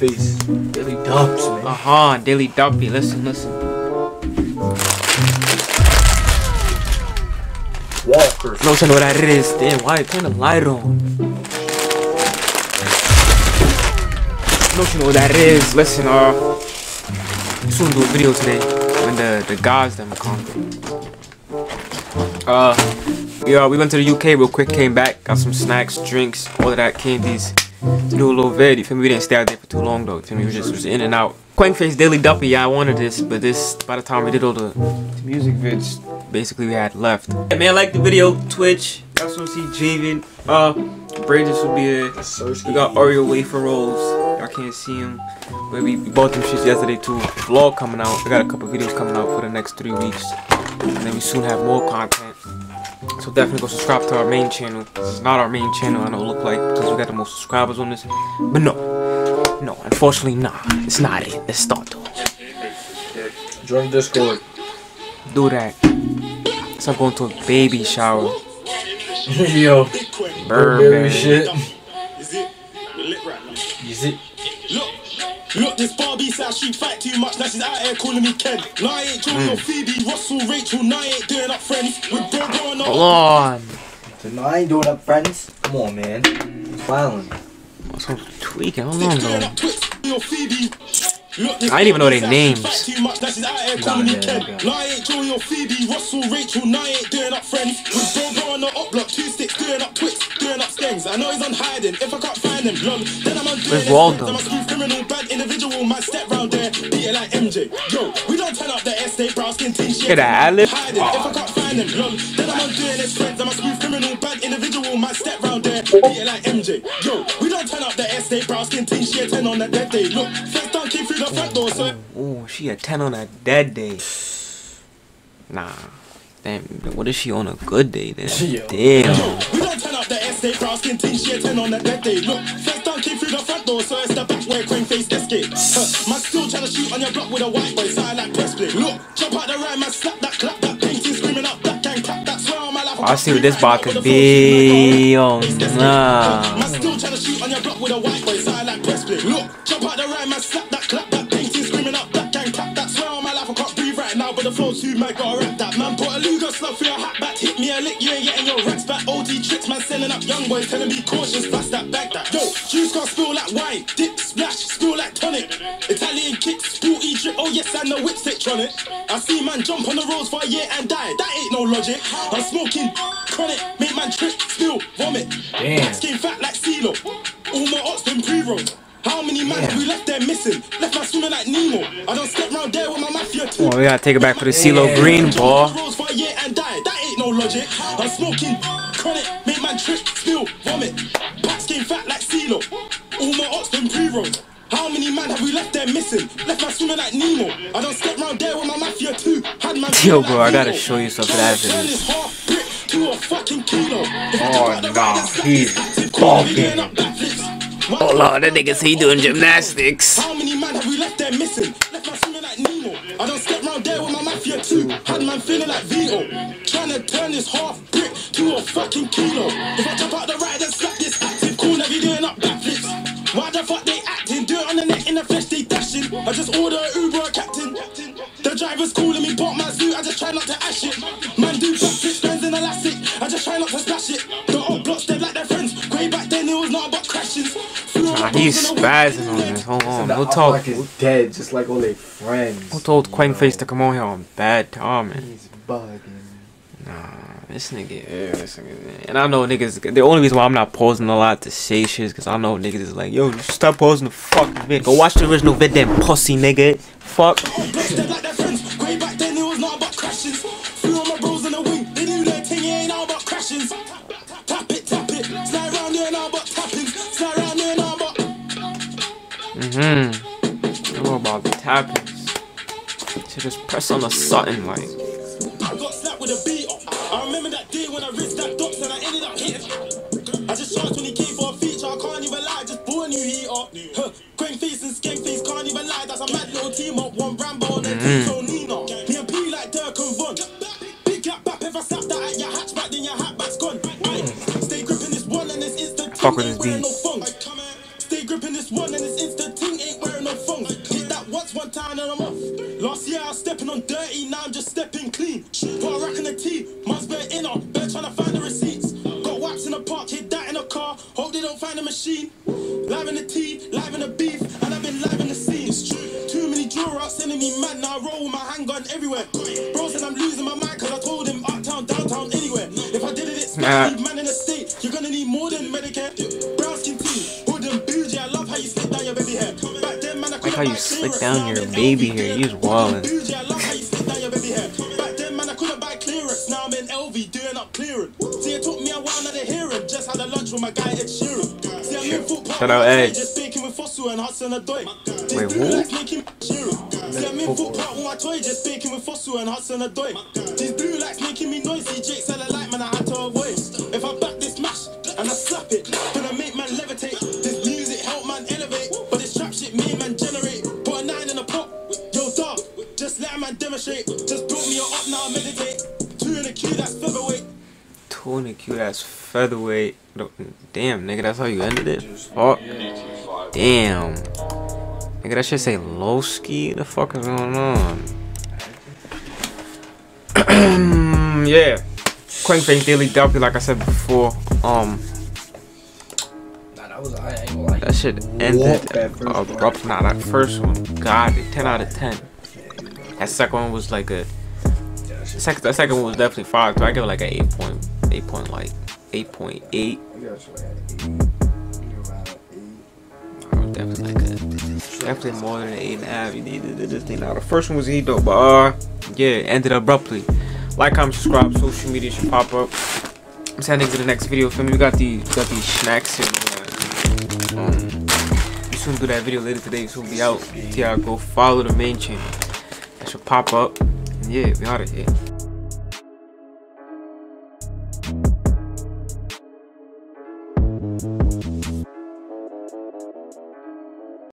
face. Daily Dubs, man. Uh huh. Daily Duppy. Listen, listen. Walker. No, you know what that is. Damn, why you turn the light on? No, you know what that is. Listen, uh, soon do a video today when the the guys them come. Uh, yeah, we went to the UK real quick. Came back, got some snacks, drinks, all of that, candies. To do a little vid. You feel me? We didn't stay out there for too long though. You feel me? We just was in and out. Kwengface Daily Duppy. Yeah, I wanted this, but this by the time we did all the music vids, basically we had left. Hey, man, like the video, Twitch. Y'all see Javen. Uh, Bridges will be here. We got Oreo wafer rolls. Y'all can't see him. But we, we bought them shits yesterday too. Vlog coming out. We got a couple videos coming out for the next three weeks. And then we soon have more content. So definitely go subscribe to our main channel. This is not our main channel, I know it look like, because we got the most subscribers on this. But no. No, unfortunately, nah. It's not it. Let's start though. Join Discord. Do that. So I'm going to a baby shower. Yo. Burberry Burberry shit. Look, look, this Barbie said she fight too much. Now she's out here calling me Ken. Now I ain't Joey or hmm. Phoebe, Russell, Rachel. Now I ain't doing up friends with bro, bro, and Hold all. on. So now I ain't doing up, friends. Come on, man. Smiling. So tweaking. Hold on Doing though. up Twix or Phoebe. Look, this I didn't even know their Barbie said she names. fight Too much. Now she's out here calling yeah, Ken. okay. Now I ain't Joey or Phoebe, Russell, Rachel. Now I ain't doing up friends with bro, bro, on the up block. Two sticks doing up Twix, doing up stems. I know he's on hiding. If I can't find him, lol, then I'm on doing Where's his Waldo? I'm a smooth criminal, bad individual. My step round there, beat like MJ. Yo, we don't turn up the estate, brown skin team shit. Get that ad-lib. If I can't find him, lol, then I'm on his friends. I'm a smooth criminal, bad individual. My step round there, beat like MJ. Yo, we don't turn up the estate, brown skin team shit. 10 on that dead day. Look, first down came through the front door, so. Ooh, she a 10 on a dead day. Nah. Damn, what is she on a good day then? Yo. Damn. We don't turn up the estate, brown skin team shit 10 on that dead day. Look, first down came through the front door, so it's the back where Kwengface escape. Huh, man still trying to shoot on your block with a white boy, sound like press play. Look, jump out the rhyme, man slap that, clap that, painting, screaming up, that gang, clap that, swear on my life. I see what this bar could be. Oh, nah. Man still trying to shoot on your block with a white boy, sound like press play. Look, jump out the rhyme, man slap that, clap that, too mad, gotta rap that. Man put a Luger slug through your hat back, hit me a lick, you ain't getting your racks back. OT tricks, man sending up young boys, telling me cautious, fast that, back that. Yo, juice got spill like wine, dip, splash, spill like tonic. Italian kick, sporty drip, oh yes, and the whip stitch on it. I see man jump on the roads for a year and die, that ain't no logic. I'm smoking chronic, make man trip, spill, vomit. Damn. Left there missing? Left man swimming like Nemo. I don't step round there with my mafia too. Well, we gotta take it back for the CeeLo Green ball. Rolls for a year and die. That ain't no logic. I'm smoking chronic, make man trip, spill, vomit. Back skin fat like CeeLo. All my ops been pre-rolled. How many man have we left there missing? Left man swimming like Nemo. I don't step round there with my mafia too. Had man Yo, bro, like I gotta Nemo. show you something Tryna after turn this. this half brick To a fucking kilo. Oh, jump out the nah, ride and slap he's this Oh, Hold on, that nigga he doing gymnastics. how many man have we left there missing? Left man swimming like Nemo. I don't step round there with my mafia too. Had man feeling like Vito. Trying to turn this half brick to a fucking kilo. If I jump out the ride and slap this active cool, never doing up backflips. Why the fuck they acting? Do it on the net in the flesh, they dashing. I just order an Uber, a captain. The driver's calling me, bought my zoo. I just try not to ash it. Nah, he's spazzing on this. Hold on. The Who told, Outback is dead, just like all their friends. who told Kwengface to come on here on bad timing? He's bugging. Nah, this nigga, yeah, this nigga. And I know niggas, the only reason why I'm not pausing a lot to say shit is because I know niggas is like, yo, stop pausing the fucking vid. Go watch the original vid, then pussy nigga. Fuck. Mm-hmm. I know about the tappings. To just press on the Sutton, like. I got slapped with a beat. I remember that day when I risked that dots and I ended up hitting. I just charged when he came for a feature. I can't even lie, just bought a new heater. Huh. Green face and skank face, can't even lie. That's a mad little team up. One Rambo and then Nina. Me and P like Dirk and Von. Big back if I slap that at your hatchback, then your hatback's gone. Aye. Stay gripping this one and this instant. Fuck with this beat. See stepping on dirty, now I'm just stepping clean. Put a rack in the tea, must be an inner, better trying to find the receipts. Got wax in the park, hit that in a car, hope they don't find the machine. Live in the tea, live in the beef, and I've been live in the scene. It's true. Too many draw outs sending me mad, now I roll with my handgun everywhere. Bro said I'm losing my mind, cause I told him uptown, downtown, anywhere. If I did it, it's Like how you slick down your baby hair, you was wildin'. Bougie, how you slip down your baby hair. Back then, man, I couldn't buy clearance. Now I'm in LV doing up clearing. See, it took me a while not to hear him. Just had a lunch with my guy Ed Sheeran. See, I'm in football. Shout out Ed. Just speaking with Fossil and Hudson-Odoi. Wait, who? making See, I'm in football with my toy. Just speaking with Fossil and Hudson-Odoi. These blue lights making me noisy. Jake said I like man, I had shit me man generate. Put a nine in a pot. Yo, dog, just let a man demonstrate. Just build me up now, meditate. Two in a queue, that's featherweight. Two in the queue, that's featherweight. Damn, nigga, that's how you ended it? Oh, damn. Nigga, that shit say low ski? The fuck is going on? yeah. Kwengface Daily W, like I said before. Um, that shit ended that abrupt. Nah, that first one, God, 10 out of 10. That second one was like a. Second, that second one was definitely five. So I give it like a eight point, eight point like eight point eight. I was definitely like a, definitely more than an eight and a half. You needed this thing. Now the first one was heat though, but uh, yeah, it ended abruptly. Like, comment, subscribe. Social media should pop up. I'm sending to the next video. For me, we got these, got these snacks uh, um, we soon do that video later today. So we'll be out. Yeah, go follow the main channel. That should pop up. And yeah, we out of here.